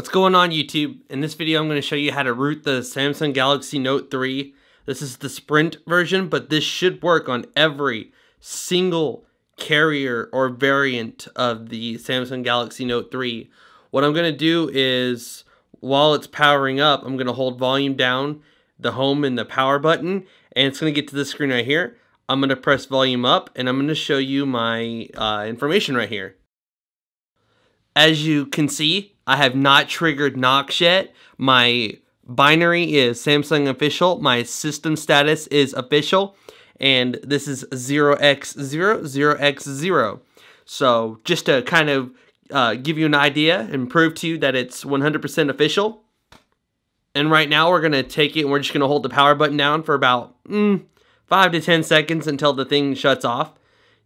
What's going on YouTube? In this video I'm going to show you how to root the Samsung Galaxy Note 3. This is the Sprint version, but this should work on every single carrier or variant of the Samsung Galaxy Note 3. What I'm going to do is, while it's powering up, I'm going to hold volume down, the home and the power button, and it's going to get to this screen right here. I'm going to press volume up, and I'm going to show you my uh, information right here. As you can see, I have not triggered Knox yet. My binary is Samsung official. My system status is official. And this is 0x0, 0x0. So just to kind of uh, give you an idea and prove to you that it's 100% official. And right now we're going to take it and we're just going to hold the power button down for about mm, 5 to 10 seconds until the thing shuts off.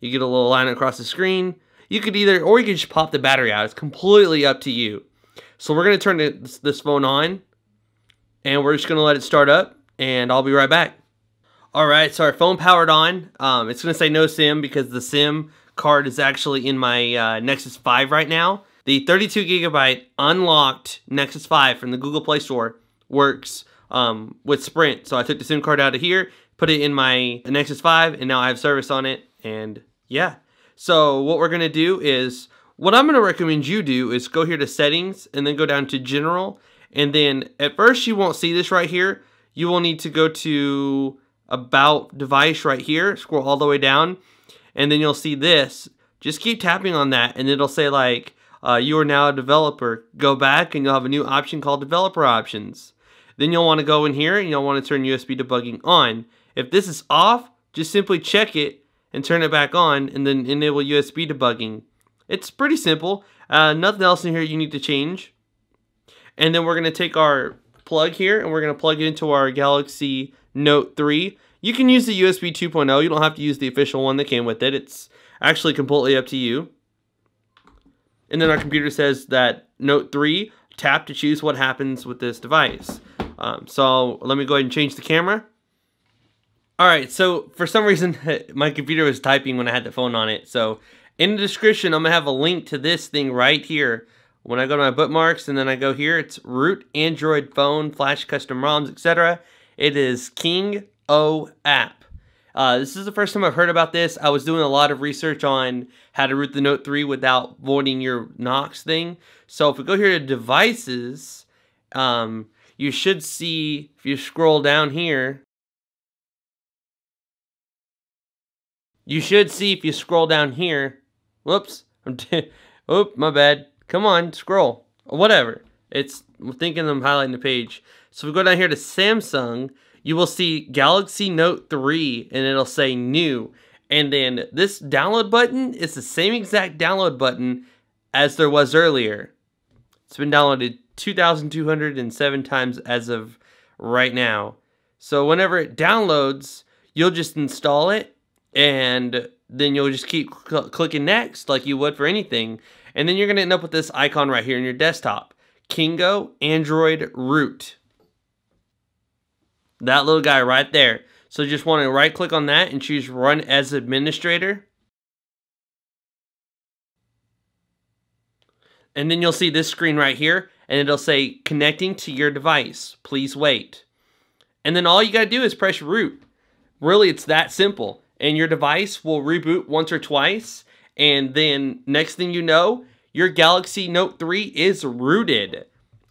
You get a little line across the screen. You could either, or you could just pop the battery out. It's completely up to you. So we're going to turn this, this phone on and we're just going to let it start up and I'll be right back. All right, so our phone powered on. Um, it's going to say no SIM because the SIM card is actually in my uh, Nexus 5 right now. The 32 gigabyte unlocked Nexus 5 from the Google Play Store works um, with Sprint. So I took the SIM card out of here, put it in my Nexus 5, and now I have service on it. And yeah, so what we're going to do is, what I'm going to recommend you do is go here to settings and then go down to general. And then at first you won't see this right here. You will need to go to about device right here, scroll all the way down, and then you'll see this. Just keep tapping on that and it'll say like, uh, you are now a developer. Go back and you'll have a new option called developer options. Then you'll want to go in here and you'll want to turn USB debugging on. If this is off, just simply check it and turn it back on and then enable USB debugging. It's pretty simple. Uh, nothing else in here you need to change. And then we're going to take our plug here and we're going to plug it into our Galaxy Note 3. You can use the USB 2.0. You don't have to use the official one that came with it. It's actually completely up to you. And then our computer says that Note 3, tap to choose what happens with this device. Um, so let me go ahead and change the camera. All right, so for some reason, my computer was typing when I had the phone on it. So in the description, I'm going to have a link to this thing right here. When I go to my bookmarks and then I go here, it's root Android phone, flash custom ROMs, etc. It is King O app. Uh, this is the first time I've heard about this. I was doing a lot of research on how to root the Note 3 without voiding your Knox thing. So if we go here to devices, um, you should see, if you scroll down here, You should see if you scroll down here. Whoops. I'm oh, my bad. Come on, scroll. Whatever. It's I'm thinking I'm highlighting the page. So if we go down here to Samsung, you will see Galaxy Note 3 and it'll say new. And then this download button is the same exact download button as there was earlier. It's been downloaded 2,207 times as of right now. So whenever it downloads, you'll just install it and then you'll just keep cl clicking next like you would for anything. And then you're going to end up with this icon right here in your desktop. Kingo android root. That little guy right there. So just want to right click on that and choose run as administrator. And then you'll see this screen right here and it'll say connecting to your device. Please wait. And then all you got to do is press root. Really it's that simple and your device will reboot once or twice. And then next thing you know, your Galaxy Note 3 is rooted.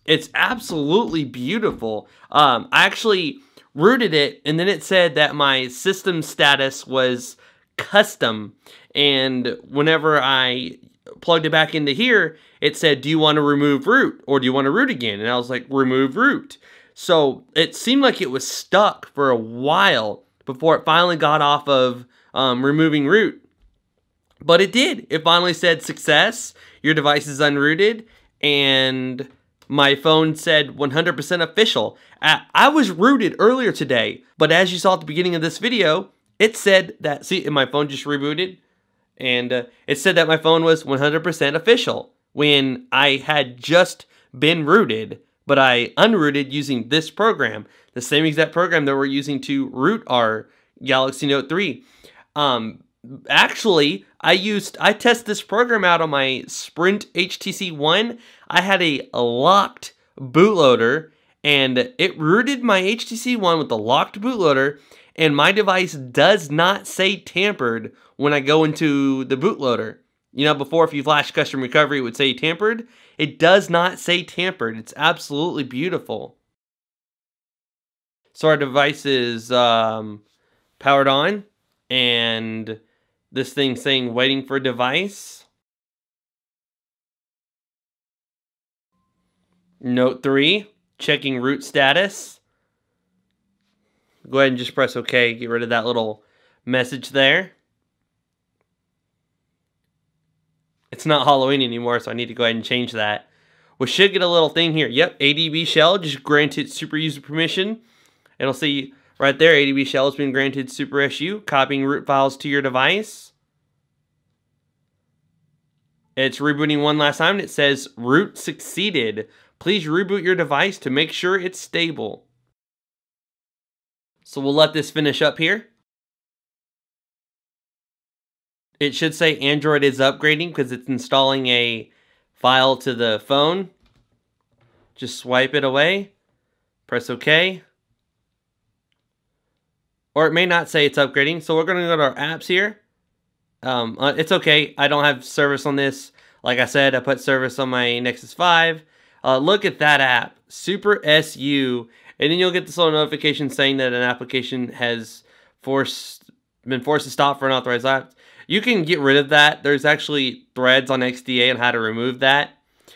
It's absolutely beautiful. Um, I actually rooted it and then it said that my system status was custom. And whenever I plugged it back into here, it said, do you want to remove root or do you want to root again? And I was like, remove root. So it seemed like it was stuck for a while before it finally got off of um, removing root. But it did. It finally said success. Your device is unrooted. And my phone said 100% official. I was rooted earlier today. But as you saw at the beginning of this video, it said that, see, my phone just rebooted. And uh, it said that my phone was 100% official when I had just been rooted but I unrooted using this program, the same exact program that we're using to root our Galaxy Note 3. Um, actually, I used I tested this program out on my Sprint HTC One. I had a locked bootloader and it rooted my HTC One with the locked bootloader and my device does not say tampered when I go into the bootloader. You know, before if you flash custom recovery, it would say tampered. It does not say tampered. It's absolutely beautiful. So our device is um, powered on, and this thing saying waiting for device. Note 3, checking root status. Go ahead and just press OK, get rid of that little message there. It's not Halloween anymore, so I need to go ahead and change that. We should get a little thing here. Yep, ADB shell just granted super user permission. It'll see right there, ADB shell has been granted super SU, copying root files to your device. It's rebooting one last time. and It says root succeeded. Please reboot your device to make sure it's stable. So we'll let this finish up here. It should say Android is upgrading because it's installing a file to the phone. Just swipe it away. Press OK. Or it may not say it's upgrading. So we're going to go to our apps here. Um, uh, it's okay. I don't have service on this. Like I said, I put service on my Nexus 5. Uh, look at that app, Super SU. And then you'll get this little notification saying that an application has forced been forced to stop for unauthorized apps. You can get rid of that. There's actually threads on XDA on how to remove that.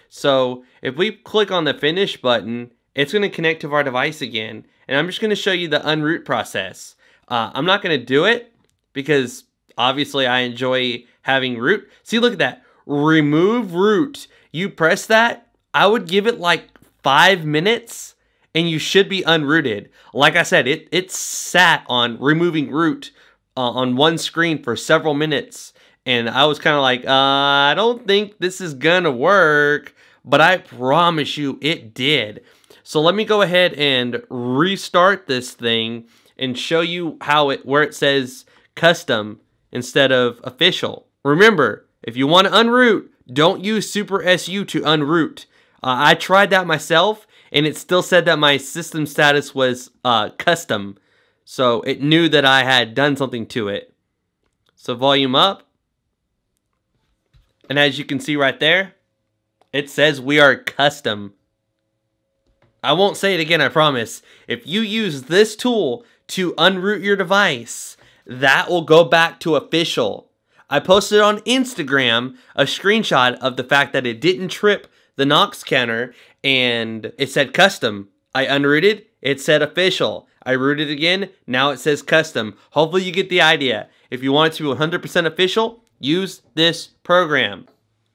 So if we click on the finish button, it's going to connect to our device again. And I'm just going to show you the unroot process. Uh, I'm not going to do it because obviously I enjoy having root. See, look at that. Remove root. You press that, I would give it like five minutes and you should be unrooted. Like I said, it, it sat on removing root uh, on one screen for several minutes. And I was kind of like, uh, I don't think this is gonna work, but I promise you it did. So let me go ahead and restart this thing and show you how it, where it says custom instead of official. Remember, if you want to unroot, don't use Super SU to unroot. Uh, I tried that myself and it still said that my system status was uh, custom. So it knew that I had done something to it. So volume up. And as you can see right there, it says we are custom. I won't say it again, I promise. If you use this tool to unroot your device, that will go back to official. I posted on Instagram a screenshot of the fact that it didn't trip the Knox counter and it said custom. I unrooted, it said official. I rooted again, now it says custom. Hopefully you get the idea. If you want it to be 100% official, use this program.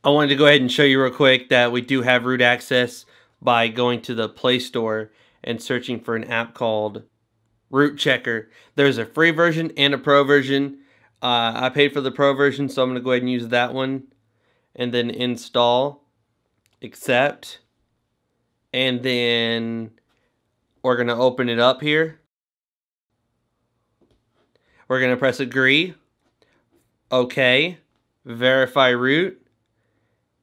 I wanted to go ahead and show you real quick that we do have root access by going to the Play Store and searching for an app called Root Checker. There's a free version and a pro version. Uh, I paid for the pro version, so I'm going to go ahead and use that one. And then install, accept, and then we're going to open it up here. We're going to press agree, okay, verify root,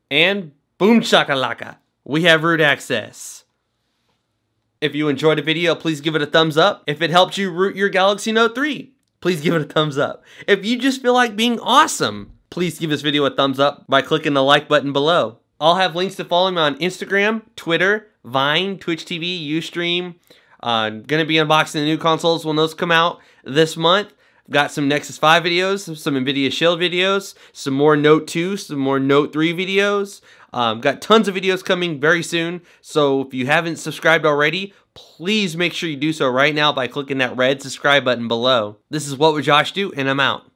and boom shakalaka, we have root access. If you enjoyed the video, please give it a thumbs up. If it helped you root your Galaxy Note 3, please give it a thumbs up. If you just feel like being awesome, please give this video a thumbs up by clicking the like button below. I'll have links to follow me on Instagram, Twitter, Vine, Twitch TV, Ustream. Uh, gonna be unboxing the new consoles when those come out this month. Got some Nexus 5 videos, some NVIDIA Shield videos, some more Note 2, some more Note 3 videos. Um, got tons of videos coming very soon. So if you haven't subscribed already, please make sure you do so right now by clicking that red subscribe button below. This is What Would Josh Do, and I'm out.